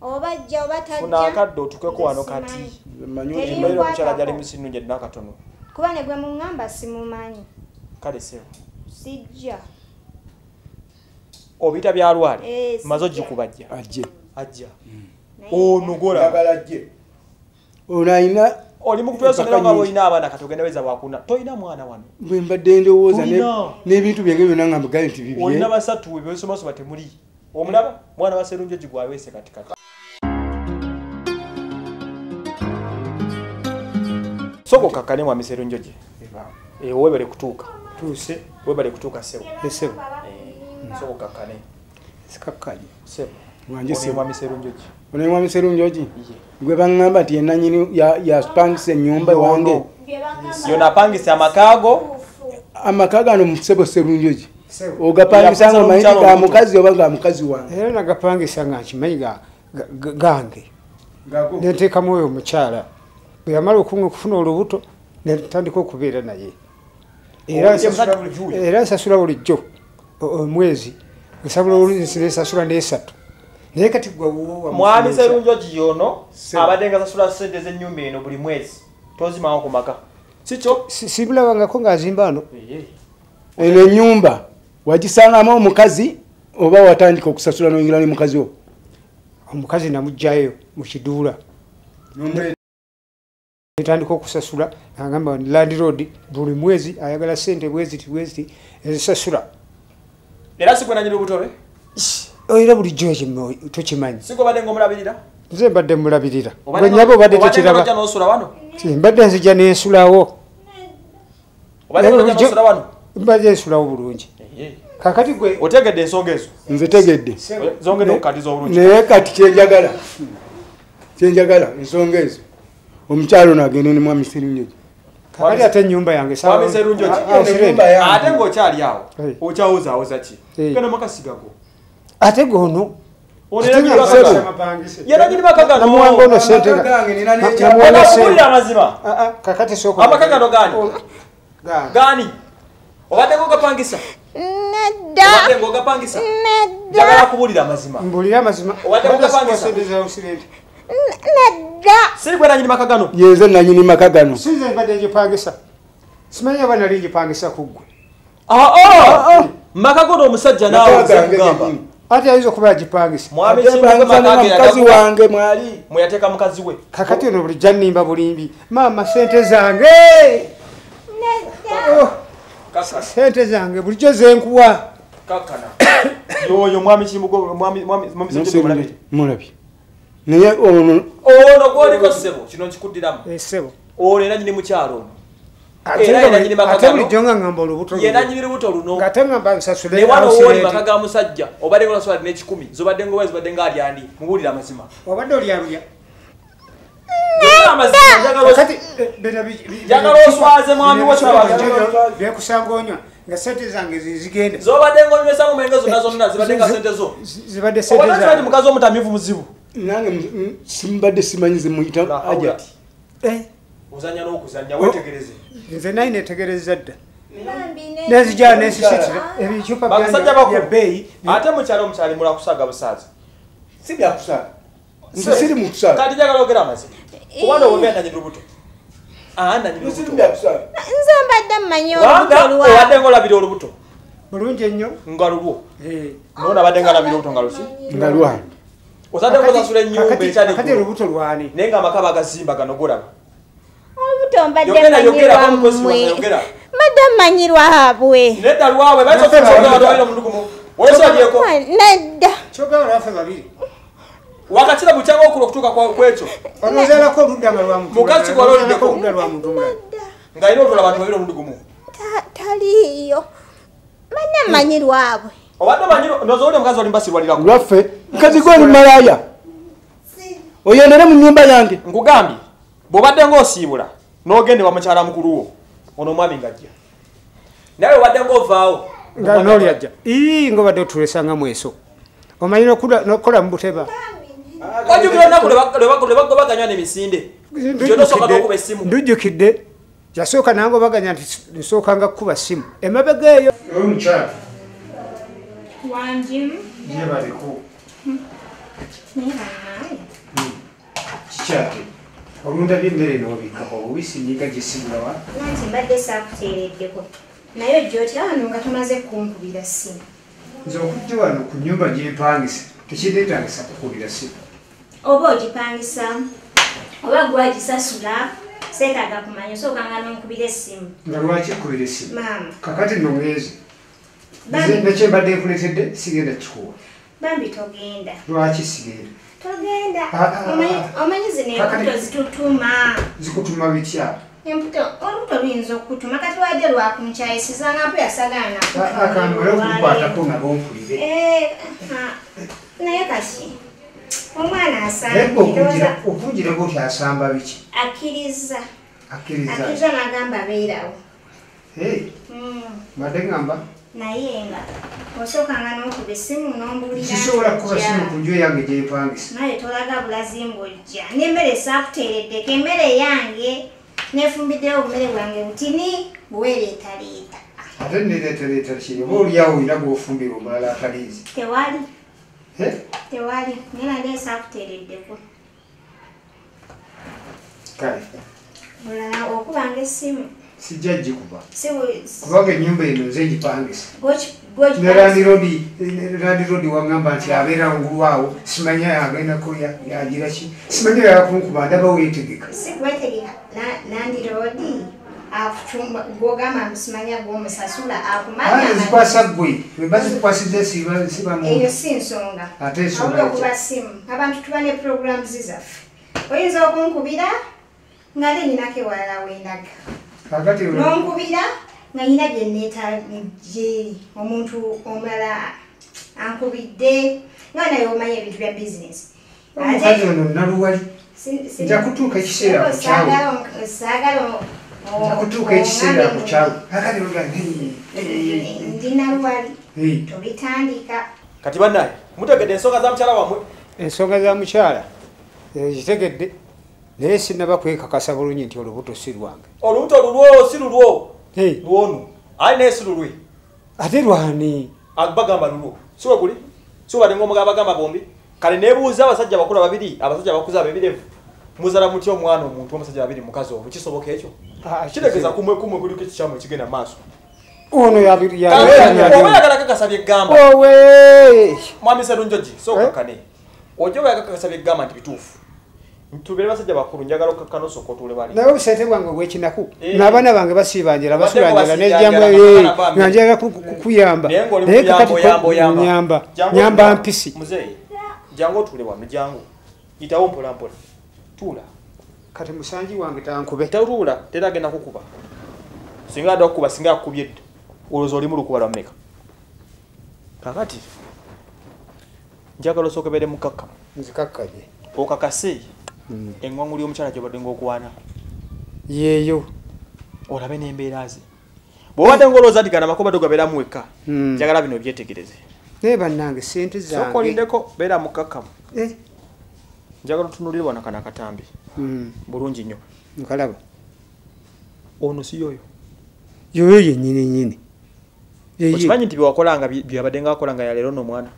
oba jja oba tajja. Funa akadde otukeko wano kati. simanyi. manyi Teri- oti- mbaire omukyala Nkwatako. gyali misinungi edina katono kuba ne gwe muŋŋamba simumanyi. Kale sewo sijja. Obiyita byalwale Eh, maze sijja. ogikubajja ajje. Ajja. Naye- onogola njagala ajje. Ono alina oli mu kutwesomera Empaka nga bwolina abaana kati ogenda weza bwakuna tolina mwana wano. Bwe mbadde ndowooza n'ebintu byange byonna nga mbugaye nti olina bibye basatu we besomasoba temuli. Omulaba mwana wa serunjoji gwaweese katikati soko kakkane mwami serunjoji Eh, webale kutuuka. Tuuse. Webale kutuuka sebo. Esebo soko kakkane sikakkanye sebo. Wanje Ono ye sebo. mwami serunjoji ono mwami serunjoji Ye. gwe baŋŋamba nti yenanyini yapangisa ennyumba wange. Yona apangisa amakaago. Amaka gano musebo serunjoji Sebo. ogapangisa nga Yapangisa omanyi ti n'omukyala ga omuto. mukazi oba ga mukazi wange? Era nagapangisa nga nkimanyi ga- ga- ga- gange. Nenteekamu oyo omukyala bwe yamala okufuna olubuto netandika okubeera naye. Era nsasula- bulijjo. omwezi nsasula nesatu. Naye kati mwami serunjoji yono Sebo. abadde nga sasula sente z'ennyumba eno buli mwezi. Tozimawo ku maka. Sikyo Si- simulabangako ng'azimba ano? Eno ennyumba wagisangamu omukazi oba watandika okusasula noyingira ne mukazi wo? Omukazi namugjayo mu kiduula etandika okusasula agamba landlord buli mwezi ayagala sente bweziti bweziti ezisasula. Era si gwenanyira obutobe era bulijjo tokimanyi si gwe obadde ngaomulabirira nze mbadde mulabirira. Gwenyaba obadde Si, mbadde nzija nensulawo. Mbadde nsulawo bulungi. Kakati gwe otegedde ensonga ezo? Nze tegedde. Zongedde okukatiza obulungi. Naye kati kyenjagala kyenjagala ensonga ezo omukyalo ono agende ne mwami serunjoji kakati ate enyumba yange. Ah, ah, yange. ate ng'okyali awo okyawozaawoza ki? Ate Ate Ah, gano gaani? Gange. gaani. Obadde ngaogapangisa nedda. Obadde ngaogapangisa njagala nedda. Kubuulira amazima mbulira amazima Obadde Mbadde nedda. Siri gwenanyini maka gano? Yenze nanyini maka gano. Sinze mbadde ngipangisa. Simanyi oba nali ngipangisa ku ggwe. Maka gono omusajja Maka naawe gange nzekugamba gennyini. ate ayinza okuba yagipangisa mwami Ate kimbugwe mpangisa maka ne ge mukazi wange mwali. Mweyateeka mukazi we. Kakati ono bulijjo annimba bulimbi. Maama sente zange! Oh, sente zange bulijjo zenkuwa. Yoyo mwami kimbugwe naye ono ono gwoliko ssebo kino nkikuddiramu. Esebo ono era nyini mukyalo ono. Ate bulijjo nga ngamba olubuto luno. yenanyini lubuto luno. Ng'ate ngamba nsasule ne wano house wooli maka ga musajja obadde nga olaswala dina ekikumi zobadde nga owezi badde nga alyandi mubuulire amazima. Obadde olyalulya njagala eh, oswaze mwami byekusanga onywa nga sente zange zi- zigenda. Zobadde nga onywesa mu mwenge zonna zonna zibadde nga sente zo. Zi- zibadde sente mukazi omutamivu muzibu nange simbadde simanyi zemuyita ajati Eh, ozanya n'okuzanya wetegereze nze naye netegereza dda. Bambi ne- nenzijala nensisitira ebicupa Bakasajja byange bakulu. bya bbeeyi. Ate mukyalo omukyali mula kusaga busaazi si byakusala nze siri mukusala kati njagala ogera amazima kubanga obwembeera nanyini lubuto nze mbadde mmanyi obadde ngaolabira olubuto. Bulungi ennyo. Nga lulwo Eh, naye nabadde nga alabira olubuto nga luki nga lwange ngosasula ennyumba kakati- ekyali kakati olubuto lwani? Naye nga amaka bagazimba gano golaba olubuto mbadde Yogera, yogera, manyirwa kwesiba, mmwe yogera. mbadde manyirwabwe nedda lwawe bayinza okusoka batwalira omuntu gumu. Wesogyeko nedda. Kyogaba naffe babiri. Wakatira bukyanga okula okutuuka kwa- kwekyo onozaalako oludda nga lwa muntu Mukazi mulala, gwali onozaalako oliddeko. oludda lwa muntu mulala ng'alina olutula abantu babiri omundi gumu. Ta- taliiyo. Mbadde manyirwabwe obadde omanyi ndoza oli omukazi oli mbasirwalirako lwaffe mukazi gwe oli malaya. Oyendere mu nyumba yange. Nkugambye bw'obadde ng'osiibula n'ogendebwa mukyala mukulu wo ono omwami ng'ajja. Naye obadde ng'ovaawo nga nolyajja ii ngaobadde otulesanga mweso. Omanyi nokukola mu buteba. Wajjukira olunaku lwe bagobaganywa n'emisinde essimu. Ndujjukidde yasooka nange obaganya nti nsookanga kukuba simu emabega eyo omukyala wanjimu yebaliko naye banaye kikyate olundabye emmere n'obikako obubisi nyiga gisibulawa nanti mbadde saakuteereddeko naye ojja otya wano nga tumaze kunkubira simu nze okujja wano ku nyumba gyempangisa tekinetagisa kukubira simu oba ogipangisa oba gwagisasula seetaaga kumanya osookanga n'onkubira essimu nga lwaki kubira esimu maama kakati nno mwezi Bambi- nekyembadde nkuletedde sigenda kikuwa bambi togenda. Lwaki sigenda togenda. Ah, ah, ah. Omanyi- omanyi zino Kakati- embuto zitutuma. zikutuma bitya embuto olubuto luyinza okutuma kati wadde lwakunkyayisizanga mpu yasagaana akamala okukwatako nabo mpulire naye kati omwana naye asangiroza okuvungira bwoti asamba biki? Akkiriza. Akkiriza. Akkiriza nagamba beerawo Hey, Mm. mbadde ngamba naye nga osookanga n'okuba essimu n'ombuulira sisobola kukuba simu ku nju eyange gyempangisa naye tolaga bulazi ng'ojja n'emmere esaakuteereddeko emmere yange neefumbiddeyo obumere bwange butini buweereetaleeta ate nereetereeta kiri oba oliawo olina gwofumbira omulala ataliizi tewali tewali naye nali esaakuteereddeko kale olala okubanga essimu sijja gikuba kubanga ennyumba eno nze ngipangisa gwoki- ne gwoki- landirodi landirodi wagamba nti abeera ngulwawo simanya yagendako yagira ki simanya yakunkuba ndaba weetegeka gwogamba musimanya gwomusasula akumanya zikwasa gwe weba zikwasiza siba siba eyo muntu si nsonga. Ate ensonga wabula ki? okuba simu. Abantu tuba ne programs zaffe oyinza okunkubira nga ate nyinako ewalala wendaga nonkubira nga nyina byeneetagye omuntu omulala ankubidde nga naye omanya ebintu bya bizinesi omukazi ono naluwali Nja kutuuka ekiseera ku kyawe. nja kutuuka ekiseera ku kyawe. kakati oga ndi naluwali tobitandika. Kati bannaye mutegedde ensonga za mukyala wammwe? Ensonga za mukyala kitegedde naye sinaba kwekakasa bulungi nti olubuto si lwange. Olubuto lulwo si lulwo lwonu ayi naye si lulwe ate lwani bagamba lulwo siwe guli siwubadde ngaomugaba bagamba bombi? Kale nebuuza abasajja bakulu babiri abasajja bakuza abebirevu muzala mutya omwana omuntu omusajja babiri mukazi obwo kisoboka ekyo? Kitegeza kumwe kumwe kuliko ekikyamu ekigenda maaso. Ono yabi- oba yabeera yagala kakasa byeggamba owe! Mwami serunjogi sokakane ojja oba yagakakasa byeggamba nti bituufu tubeere basajja bakulu njagala okakkana osooka otuule bali. Naye obusente bwange bwekinaku Eh. n'abaana bange basiibanjira Abadde basulanjira nejjamu nga njagala ku- ku- kukuyamba. Naye kakati nyamba nyamba mpisi. Muzeeyi jangu otuule wano jangu. Yitawo mpola mpola. Tuula. Kati musanji wange tankube. Tatuula tera agenda kukuba. Singa adda kukuba singa akubye dda. Olowooza oli mulukuba lwa mmeka? Kakati njagala osooka ebeere mukakkamu nzikakkanye okakase Mm. eŋŋwaŋuli y'omukyala gyobadde ngaokwana yeeyo. Olabe n'embeera ze. Bw'obadde ngaolowooza nti gana amakoba do gabeeramu wekka Mm. njagala bino byetegereze naye bannange sente sooka zange olindeko beera mukakkamu Eh, njagala otunuulire wano kana akatambi mm, bulungi nnyo. Nkalaba. Ono si yoyo? Yoyo yennyini nyini okimanyi nti byewakolanga bye- byabadde nga akolanga yaleero n'omwana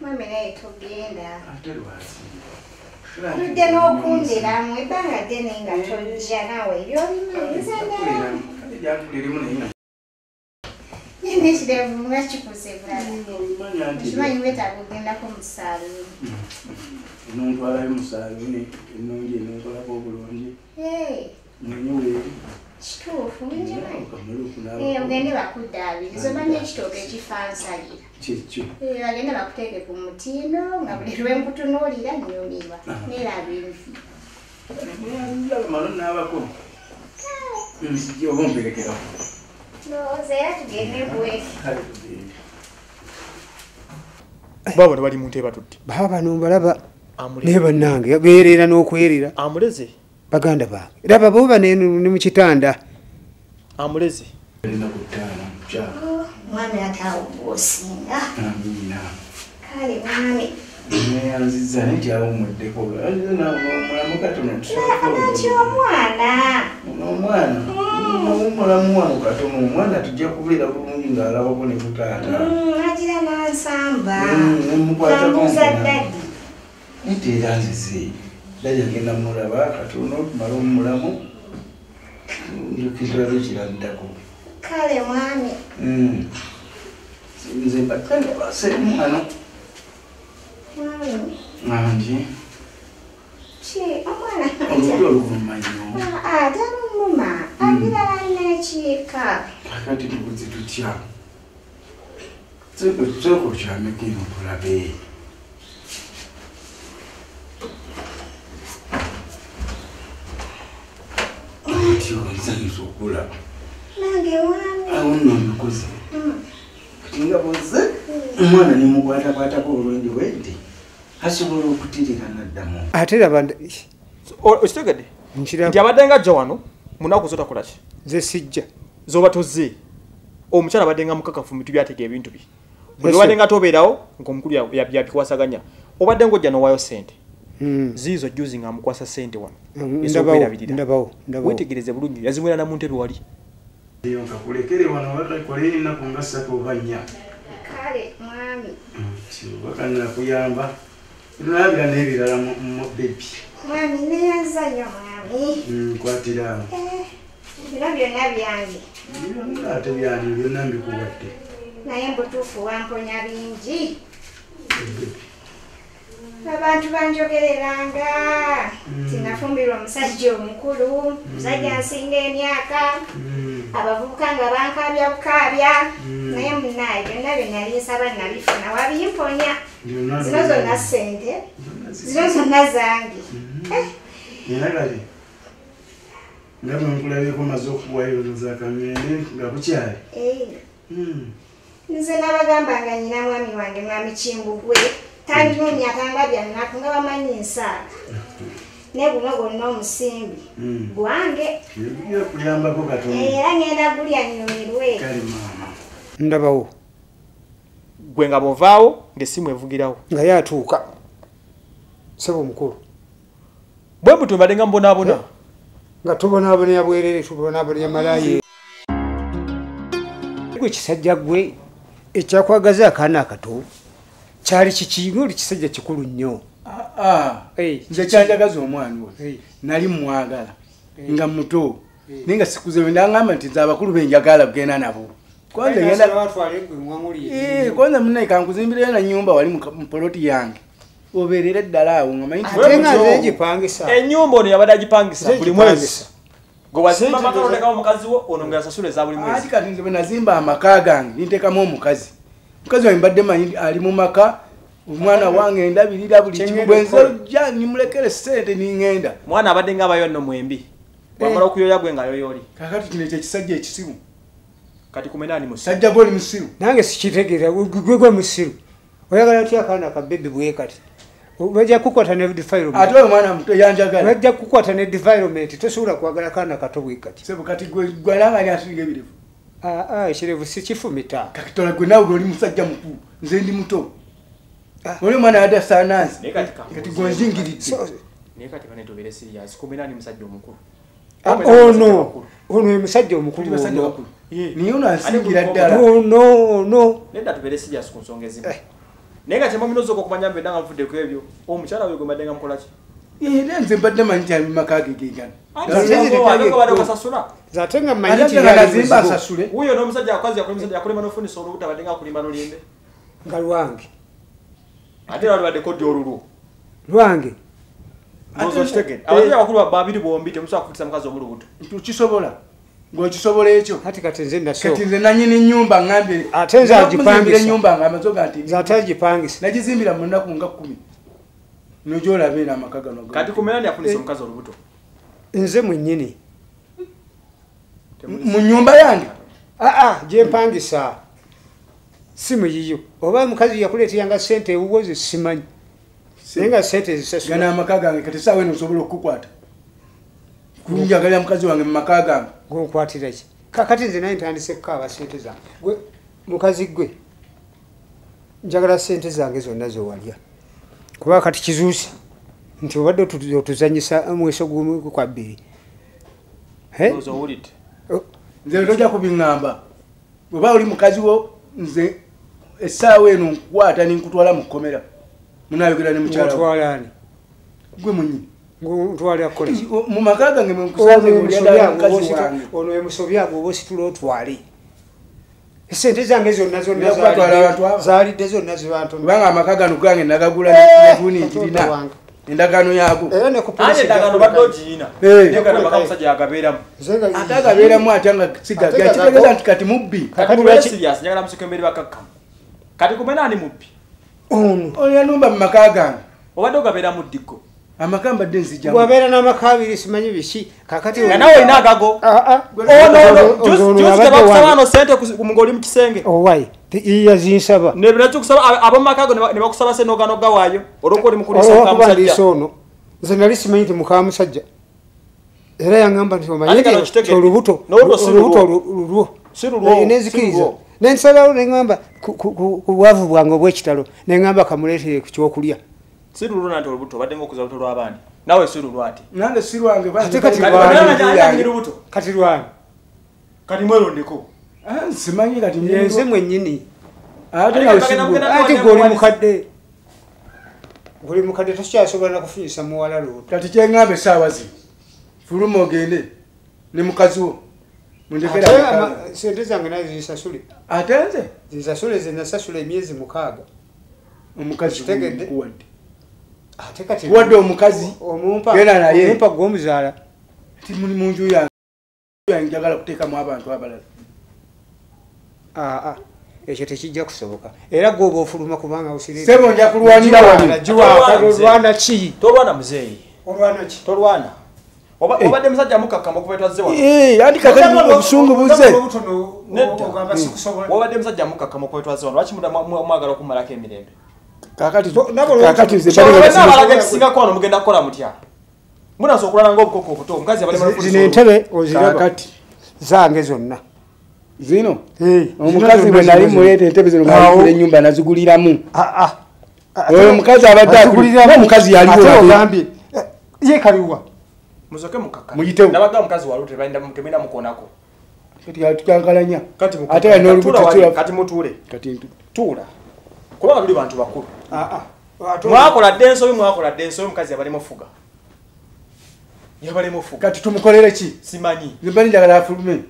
mwami naye togenda tudde n'okundiramu ebbanga ddene nga tojja nawe ebyobimaliriza ddala nekirevu mwakikuze bulala kimanyi wetaaga ogendako mu saaluuni nontwalayo musaaluni enungi enenkolako obulungi nenyeweeri kituufu nkimanyi ogende bakuddaabiriza omanya ekitooka ekifansalira bagende bakuteeke ku mutindo nga buli lwenkutunuulira nyumirwa neeraba envi malo naabako nzijja oba omperekerako ndowooza era tugende bweki babo tebali muntu ebatudde baba bano mbalaba Amuleze. naye bannange beerera n'okwerera amuleze baganda bange raba boba ne ne mu kitanda. Mwami ataawo gwosinga amiina kale mwami. Neyanziza naye tyawumuddeko mulamu katono nati omwana? Omwana. Omulamu wano katono omwana tujja kubeera bulungi ng'alabako ne kutaata agira nansamba. Mm, nemukwatako nite era nzize dadi agenda mulaba katono tumale omulamu njukirirayo kiraddako kale mwami. Mm. nze mbakane baseemu wano mwami. Nangi ki omwana? Olulyo oluvuma nnyo. Atalumuma agira alinaekiika kakati tubuzi tutya? Seko kyamekino tulabe nsanyusa okulaba awo nno mbikoze kati nga boze omwana nemukwatakwatako olwendi wendi asobola okutirira naddamu. Ate raba okitegedde? Nti abadde nga ajja wano munaku zotakolaki nze sijja. Zoba tozze omukyala abadde nga mukakafu mitu byatega ebintu bye. Bwe obadde nga tobeerawo ngaomukulu ya- ya- yabikwasaganya obadde ngaojja nowaayo sente. Ziizo juzi nga amukwasa sente wano. Mm, ez'okwerabirira. wetegereze bulungi yazimwera na mu ntebe wali. Nkakulekere wano watakole ennaku nga ssatu oba nnya. Kale mwami. Bakanakuyamba nalabira n'ebirala mu mu bebi mwami neyanza nnyo mwami. Nkwatira Eh, bino byonna byange. Byonna ate byani byonna mbikuwadde. Naye mbutuufu wamponya bingi abantu banjogereranga tinafumbirwa omusajja omukulu musajja nsinga emyaka abavubuka nga bankabya bukaabya. Naye munaye byonna bye nali nsaba nabifuna. Wabimponya. Zino zonna sente zino. Zonna zange era kale nga bwenkulabyeko maze okuwayo za kamende nga bukyali. Eh, Mm. nze nabagamba nga nyina mwami wange mwami kimbugwe tandimunya tandabya nnaku nga bamanyi nsaaga ne guno gwonna omusimbi. Mm. gwange. Katono era ngenda gulya nyumirwe ndabawo. Gwe nga bwovaawo ng'essimu evugirawo. Nga yatuuka sebo omukulu. Bwe mutwe mbadde nga mbonaabona nga tubonaabonera bwerere tubonaabonera malaye gwe kisajja gwe ekyakwagaza akaana akato kyali kikinga oli kisajja kikulu nnyo. Nze kyanjagaza omwana oyo. Nali mwagala nga muto. Naye nga sikuze nangamba nti nze abakulu benjagala kugenda nabo. Kwanza munaye kankuzimbireyo na nyumba wali mu ka- mu poloti yange. Obeerera eddala awo nga manyi nti- ate nga nze ngipangisa. Ennyumba ono yabadde agipangisa buli mwezi. Gwe wazimba Sente amaka zo- olekawo mukazi wo ono nga yasasula eza buli ati mwezi kati nze bwe nazimba amaka gange ninteekamu omukazi mukazi wange mbadde manyi ali mu maka omwana wange ndabirira buli kimu Kyengenda bwe nze okukola. ojja nimulekere sente niŋŋenda mwana abadde nga abayo nno mwembi. Wamala okuyoya gwe ngaayoyooli kakati kino ekyo ekisajja ekisiru. Kati kumenani musi sajja gwe musiru. Nange sikitegeera gwe gwe musiru. Oyagala otya akaana kabebi bwe kati? Bajja kukwata ne ate defilement oyo mwana muto yanjagala. Bajja kukwata ne defilement tosobola kwagala kaana kato bwe kati. Sebo kati gwe gwananga ali asinga ebirevu ekirevu sikifumita kakitola gwe nawe oli musajja mukulu. Nze ndi muto. Ah. oli omwana yadde asaanansi naye kati ka- kati gwenzingiridde So- naye kati banetobere sirias kumenani musajja omukulu? Ah, ono ono ye musajja omukulu? Ono. naye ono ansingira Ate ddala. Ono ono nedda tubere sirias ku nsonga ezimu. Eh. naye nga kyemba minoza okumanya mbedda nga nfudde ku ebyo omukyala we gwe mbadde nga mukolaki era nze mbadde manyi ti mumaka ge gegana ate nga manyi ate nti nga yali nazimba muzigo asasule wuyo n'omusajja yakulima n'ofunisa olubuto abadde nga akulima n'olimbe nga lwange ate era lubadde koddi olulwo lwange abazadde abakulu babiri bombi temusobola kufutisa mukazi omulubuto tukisobola ngaokisobola ekyo kati kati nze kati naso nze nanyini nyumba ngambye Ate nze agipangisa. enyumba nga amazoga nti ate agipangisa nagizimbira mu nnaku nga kumi nogyolaba era amaka gano kati kumerani yafunisa omukazi olubuto? Nze mwennyini. Mu nyumba yange? Aa gyempangisa si muyiyo oba mukazi yakuleeteranga sente ewuwoze simanyi. Naye nga sente gana zisasula amaka gange kati saawa eno osobola okukukwata? Kunjagalira mukazi wange mu maka gange. Gonkwatira ki? Kakati nze naye ntandise kukaaba sente zange. Gwe mukazi gwe njagala sente zange zonna zowalya kuba kati kizuuse nti obadde otu- otuzanyisa mweso gumu kwa bbiri. Nze tojja kubiŋŋamba. Oba oli mukazi wo nze essaawa eno nkukwata ninkutwala mu kkomera. Munayogera ne mukyala wo. ngotwalaani gwe munyini mu maka gange mwenkusanze ngaolyadala mukazi wange. ono emusobyago oba ositula otwale esente zange zonna zonna zaalidde zonna zibantono kubanga amaka gano gange nagagula Eh, neguni nkirina endagaano yago. Ate Eh. nga- ate agabeeramu ate nga kitegeeza nti kati mubbi. Kati kati kumenaani mubbi? Ono. Olyanumba mu maka gange. Obadde ogabeeramu ddigo amaka mbadde nzijamu bwabeera n'amaka abiri simanyi biki? Kakati nga nawe olina agago. Ah, ah. ono tebakusaba ano sente ng'oli mu kisenge. Owaye yazinsaba. Nebinakikusaba abomumaka ago ne bakusaba sente oganoga waayo olwokuba oli mukulisa olwokubandiisa mukamusajja ono. Nze nali simanyi nti muka musajja era yaŋamba nti omanyi olubuto lulwo. Eh, nenzikiriza nensalawo neŋamba ku bwavu bwange obwekitalo neŋamba kamuleetere ku kyokulya si lulwo nanti olubuto obadde ngaokuza luto lw'abaani nawe si lulwo ate nange si lwange Ate kati lwange. lubuto kati lwange. Kati mwerondeko Ah, simanyi kati yenze mwennyini. Ate Ate nawe anti gweoli mukadde guli mukadde tokyasobola nakufuyisa muwala lubuto kati kyeŋŋamba essaawa zi fuluma ogende ne mukazi wo. Ate sente zange nazo zinsasule ate nze? Zinsasule zenasasula emyezi mukaaga. Omukazi Kitegedde. Kati kuwadde omukazi omumpa Genda naye. omumpa gwomuzaala. Ti muli mu nju yange njagala kuteekamu abantu abalala. Aa ekyo tekijja kusoboka. Era gwoba ofuluma kubanga osire sebo nja kulwanira wano. olwana ki? Tolwana muzeeyi. Olwana ki? Tolwana. Oba- obadde musajja mukakkama okuva etwazze wano. Eh, anti kakati obusungu buze. nedda. wobadde musajja mukakkama okuva etwazze wano. Lwaki mwagala okumalako emirembe kakati nabo kakati nze Kyolaba bali n'abalala ekisingako wano mugenda kukola mutya? Munasobola okulala ngaobukoko obuto omukazi abadde zino entebe oziraba. Kakati zange zonna. Zino? Eh, omukazi zino bwe nali zino. muleeta entebe zino ngaaligula enyumba naziguliramu. Ah, ah. Ah, Oyo omukazi abadde omukazi Ate eh, ye kaliwa musoke mukakkama Muyitewo. nabaga mukazi walu temina mukonako. Kati ate mukakkama. nga n'olubuto Tuula wali, tula- kati mutuule. Kati tuula kubanga tuli bantu bakulu. Ah, ah. Mwakola dde ensobi mwakola dde ensobi omukazi yabalimu fuga yabalimu fuga kati tumukolere ki? Simanyi. Mbali njagala afulume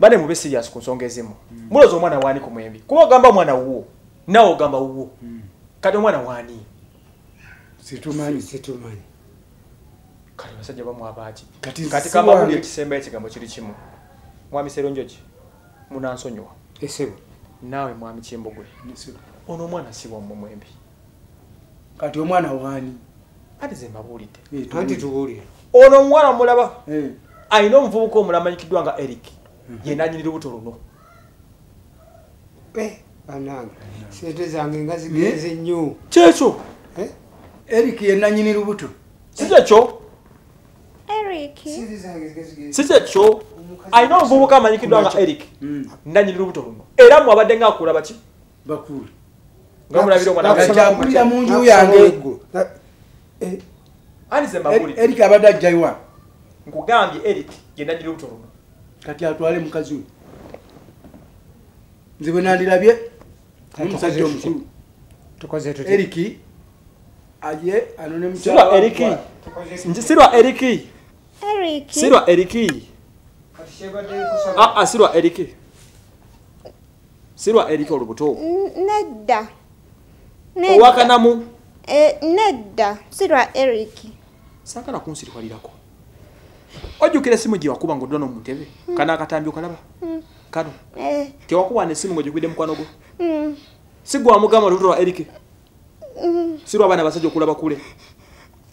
bane mube serious ku nsonga ezimu. Mulooza omwana waani ku mwembi. Kuba ogamba omwana wuwo nawe ogamba wuwo. Kati omwana waani situmanyi situmanyi. Kati basajja bamwabaaki Kati buli ekisemba ekigambo kiri kimu. Mwami seronjoki munansonyiwa. Esebo naawe mwami kimbugwe ono omwana si wammwe mwembi kati omwana waani? Ati ze mbabuulidde. Eh, anti tuwulire ono omuwala mulaba Eh, alina omuvubuka omulala amanyikiddwa nga eric yenanyini lubuto luno. Eh, banange sente zange nga zigenze nnyo. Kyekyo? Eh? eric ye nanyini lubuto. Si kyekyo? Si kyekyo alina omuvubuka amanyikiddwa nga eric. Mm, nanyini lubuto luno. Era mwabadde nga akula baki? Bakulu. Nga. Akulira mu nju yange. eh, eric abadde ajjaiwa nkugambye eric yenanyini lubuto luno. Kati atwale mukazi we. Nze bwe nandirabye tukoze omukulu. eric aje anone nji sirwa eriki Eric. sirwa eriki sirwa eriki sirwa eriki olubuto. Nedda. Nedda. owakanamu Eh, nedda. Sirwa Eric. sakala kunsirikalirako ojjukira esimu gye wakuba ngaodula nomuntebe kana akatambi okalaba. Kano. Eh, tewakuba nesimu ngaogikubidde mukwano gwo. Mm, sigwa wamugamba lubuto lwa eriki mm, sirwa abaana basajja okulaba kule.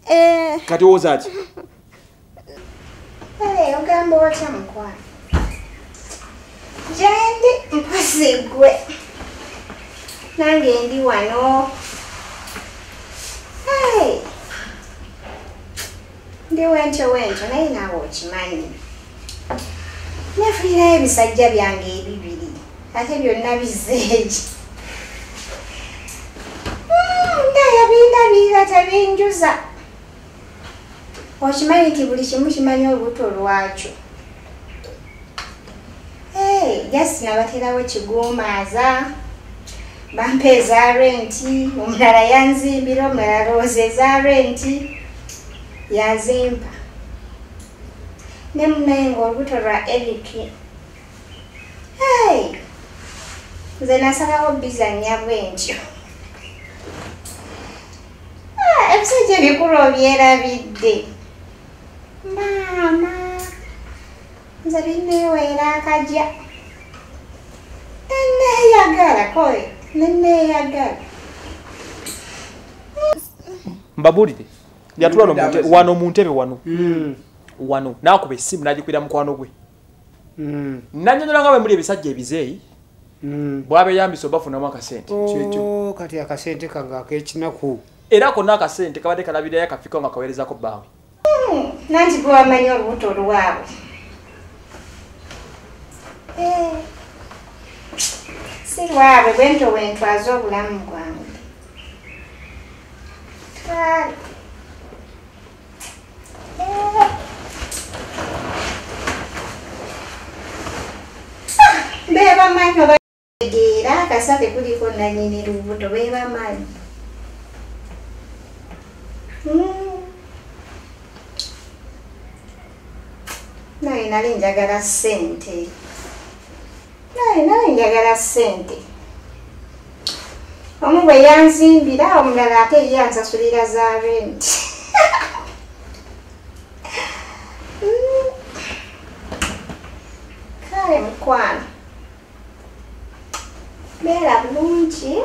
Eh, kati owooza ki eh, ogamba otya mukwano? Gyendi mpozi gwe. Nange ndi wano. Hey. Ndi wentyo wentyo naye naawe okimanyi. Nefunirayo ebisajja byange ebibiri ate byonna bizeegi. Mm, Ndaya bindabirira tebinjuza. Okimanyi nti buli kimu kimanyi olubuto lwakyo. Hey, jasi nabaterawo kiguumaaza bampa eza renti omulala yanzimbira omulala lowooza eza renti yazimpa ne munaye ngaolubuto lwa eriki nze nasalawo bizanya bwentyo. Ah, ebisajja ebikulu obyerabidde maama nze binneeweera akajja nenneeyagala koyo nenneeyagala mbabuulire yatula wano mu nte- wano mu ntebe wano Mm, wano. Nakuba essimu nagikwira mukwano gwe. Mm, nanyonyola nga bwe muli ebisajja ebizeeyi mm. bwabeyambisa obafunamu akasente. Oh, kati akasente kange ak'ekinaku era konna akasente kabadde kalabirayo akafika nga kaweerezako bbaawe nanti gwe wamanyi olubuto lwabwe Eh, si lwabwe bwento wentwaza obulamu bwange. Eh. Bebamanyi obategeera akasate kuliko nanyini lubuto bebamanyi naye nali njagala ssente. Naye nali njagala ssente. Omu bwe yanzimbira omulala ate ye ansasulira za renti kale mukwano. Beera bulungi.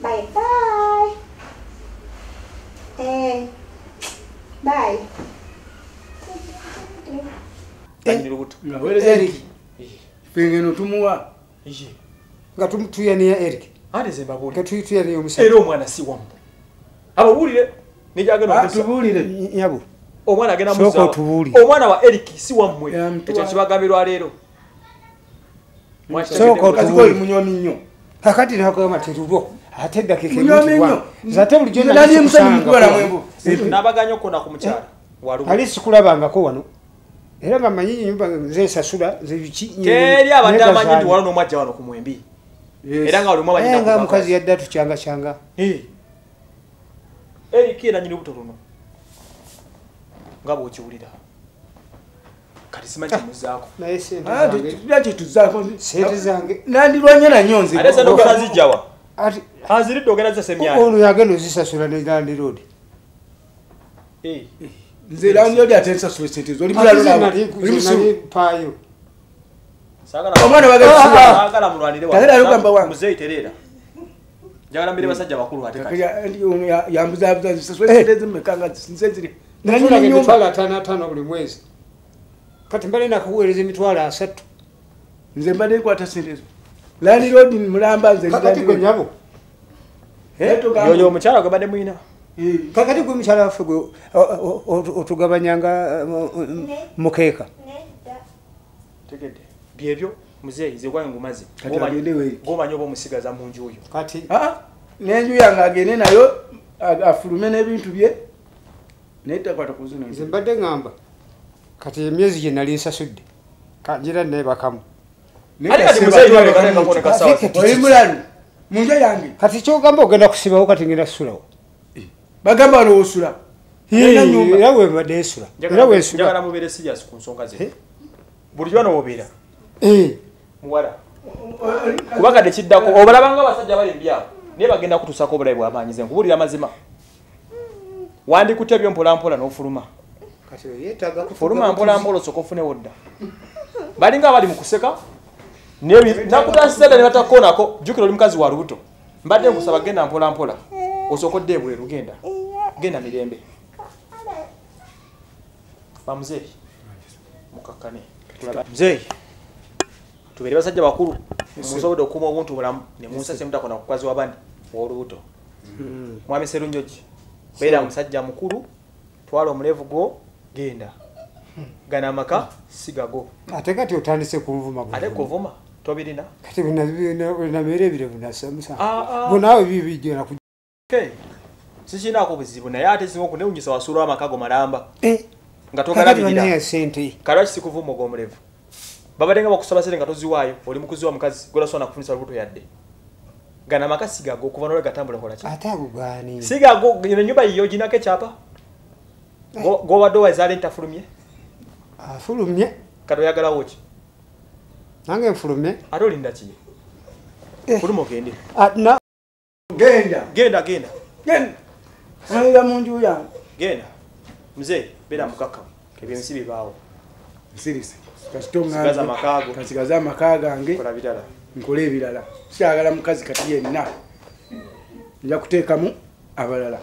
Bye bye eh, bye. nanyini lubuto Eric. Fengeno tumuwa. Nga tu- tuyaniya eric. Tuyaniya omusajja. Era omwana si wammwe ababuulire nijagenda okussa- tubuulire. Nyabo omwana agenda omwana wa eric si wammwe. Ekyo kibagambirwa leero. Sooka otu- kazikoli munyomi nnyo. Kakati nakagamba terulo ate eddakika munyomi nnyo. Ate bulijjo nali musajja mutwala mwembu nabaganya okona ku mukyala. Ali sikulabangako wano era nga manyi nyumba zensasula zebiki teri abadde amanyi nti walo n'omwajja wano ku mwembi. Era nga nga mukazi yadde atukyanga kyanga eric era nyini lubuto luno. Nga bwokiwulira. Kati simanyi kimuzaako naye sente zange. sente zange. Nandirwanye nanyo nze ate sente ogenda zijjawa ati aziridde ogenda zisemyani ono yagenda ozisasula ne landiroodi nze landi oli ate nsasula esente Omwana njagala basajja bakulu zisasula zimeka nga nze ziri emitwalo ataano ataano buli mwezi. Kati emitwalo asatu. Nze mbadde nkwata sente ezo landi road mulamba nze kakati gwe nyabo? Yoyo omukyala gwe badde mwina kakati gwe mukyala waffe gwe o- o- o- otugabanyanga mu- mu- mukeeka tegedde byebyo muzeeyi ze gwange ngumaze gomanyi oba omusigaza mu nju oyo? Kati nenju yange agende nayo afulume n'ebintu bye. Naye takwata ku zino nze mbadde ŋŋamba kati emyezi gye nali nsasudde kanjira nebakamu ate kati muzeeyi walekaleekako ne kasawa Kati- oli mulani munju yange. Kati kyogamba ogenda kusibawo kati ngenda kusulawo bagamba waloosula era wembadde esula era wesula njagala mubeere serious ku nsonga ze. Buli gyona wobeera muwala. Kubakadde kiddako obalabanga abasajja bali mbyabo naye bagenda kutusako obulabi bwamaanyi ze nkubuulira mazima. Wandikutte byo mpolampola n'ofuluma. Fuluma mpolampola osooka ofunewo dda balinga abali mu kuseka nakutasisada ne batakoonako jjukira oli mukazi wa lubuto. Mbadde nkusaba genda mpolampola osooka odde ebweru genda genda mirembe bamuzeeyi mukakkane muzeeyi tubeere basajja bakulu musobodde okuuma obuntu bulamu nemunsase mutakona kukazi wabandi wolubuto mwami serunjoki beera musajja mukulu twala omulevu gwo genda gana amaka sigago ate kati otandise kunvuma ate kuvuma tobirina kati nabeera ebirevu nasamusa Ah, ah. bonaawe bibijona Okay. sikinako buzibu naye ate singa okunewunyisa wasuula amakago malamba nga togalabirira kalwaki sikuvuma ogw'omulevu babadde nga bakusaba sente nga toziwaayo oli mukuzi wa mukazi golasobola kufunisa lubuto yadde. Gana amaka sigago okuva nole gatambula kolaki ate agugani sigago ino ennyumba yiyo oginako ekyapa? Go- gobadde owazaala entafulumye? Afulumye. Kati oyagalawo ki? Nange nfulumye. Ate olinda ki? Eh. fuluma ogende. Ah, na- genda. Genda genda. Genda. Ayira mu nju yange. Genda. Muzeeyi beera mukakkamu ebyensi bibaawo nsirise. Kasigaze amaka gange nkole ebirala. Sikyagala mukazi kati yenna. Nja kuteekamu abalala.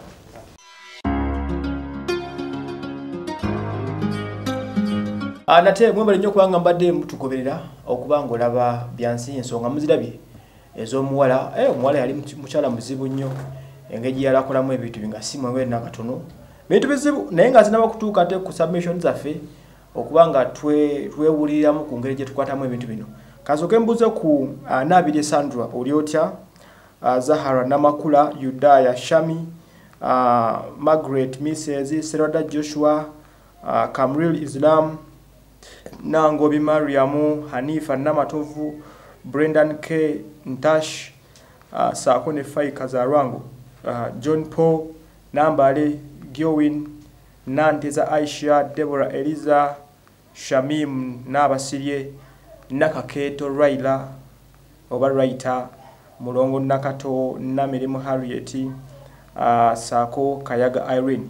Ah, nate mwebale nnyo kubanga mbadde mutugoberera okuba ngaolaba byansi ensonga muzirabye ez'omuwala. Eh, omuwala yali muky- mukyala muzibu nnyo. Engeri yalakolamu ebintu binga si mwewere nakatono. Bintu bizibu naye nga zinaba kutuuka te ku submission zaffe okuba nga twe- twewuliriramu ku ngeri gye tukwatamu ebintu bino. Kasooke mbuze ku uh, naabiri sandra oli otya? Uh, zahara namakula yudaya shami uh, margaret mrs serada joshua uh, camril islam nangobi mariamu hanifa namatovu brendan k. Ntash uh, saako ne fai kazarwango uh, john paul nambale giowin nanteza aisha debora eliza shamim nabasirye nakaketo raila oba raita mulongo nakato namirimu harriet uh, saako kayaga irene.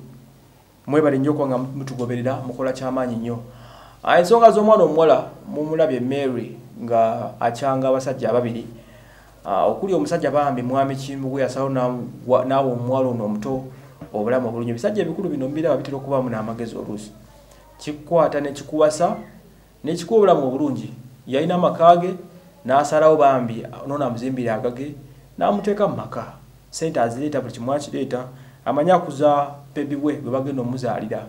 Mwebale nnyo okuba nga mutugoberera mukola kyamaanyi nnyo Ah, ensonga z'omwana omuwala mumulabye mary nga akyanga abasajja ababiri okuli omusajja bambi mwami kimbu gwe yasalawo n'awa omuwala ono omuto obulamu obulungi. Ebisajja ebikulu bino mbiraba bitera okubaamu n'amagezi oluusi. Kikwata nekikuwasa nekikuwa obulamu obulungi. Yalina amaka ge n'asalawo bambi nono amuzimbire agage n'amuteeka mu maka. Sente azireeta buli kimu akireeta. Amanyi akuza bebi we gwe bagenda omuzaalira.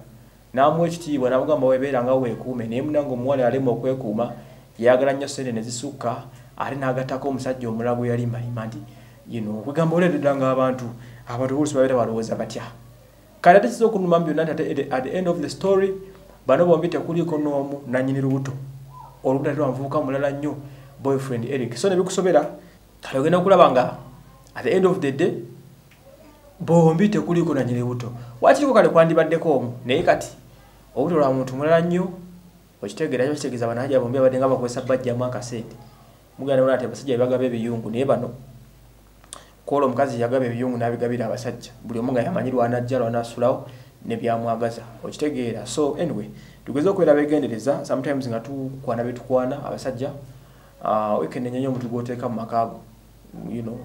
N'amuwa ekitiibwa n'amugamba webeera nga weekuume naye munange omuwala yalema okwekuuma yayagala nnyo sente ne zisukka ate n'agattako omusajja omulala gwe yali malima nti yino kwegamba oleetedda nga abantu abantu bolusi babeera balowooza batya? Kale ate kiza okunuma mu byonna nti at the- end of the story bano bombi tekuliiko n'omu nanyini lubuto. Olubuto ate lwamuvubuka mulala nnyo boyfriend eric. So nebikusobera kale ogenda okulaba nga at the end of the day bombi tekuliiko nanyini lubuto. Wakiriko kale kwandibaddeko omu naye kati obuto lwa muntu mulala nnyo okitegeera kyo kitegeeza banaja bombi abadde nga bakozesa bajjamu akasente mugenda bona ati abasajja bebagaba ebiyungu naye bano kwola omukazi yagaba ebiyungu n'abigabira abasajja buli omu nga yamanyi lwanajja lwanasulawo nebyamwagaza okitegeera. So anyway tugeze okubeera begendereza sometimes nga tukwana betukwana abasajja uh, wekenenya nyo omuntu gwoteeka mu makaago you know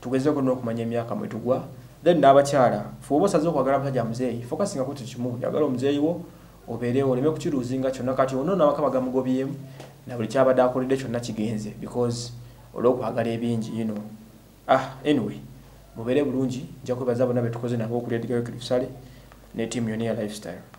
tugezeko n'okumanya emyaka mwetugwa then n'abakyala fuba osaze okwagala musajja muzeeyi fokasinga ku kimu yagala omuzeeyi wo obeerewo oleme kukiruuzinga kyonna kati ono n'abakama gamugobyemu na buli kyabadde akoledde kyonna kigenze because olw'okwagala ebingi you know. Ah anyway mubeere bulungi nja kwebaza bonna betukoze nabo okuleetgayo kirusale ne tiimu yonna ya lifestyle